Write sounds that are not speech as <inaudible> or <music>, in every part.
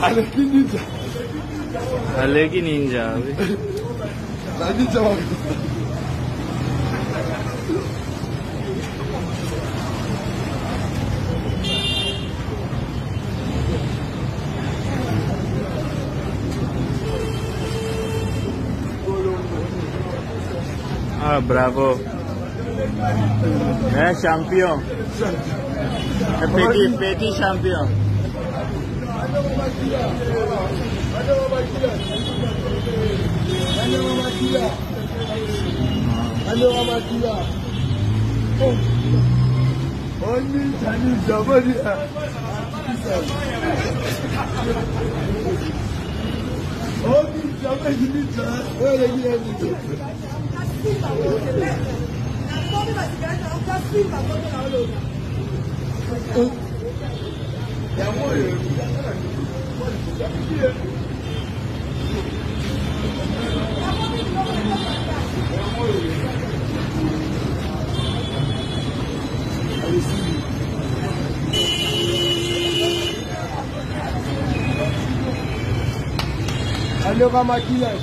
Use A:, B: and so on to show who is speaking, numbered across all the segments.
A: 알레기 닌자.
B: 알레기 닌자. 나
A: 닌자. 막혔다 <laughs>
B: Ah, bravo.
A: Eh, champion. Eh, petit, petit champion. simba kote leta. Na komi na sigareta na oka simba kote Allez, on va maquiller.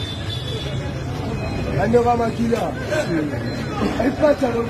A: bandoka makila. Epatalo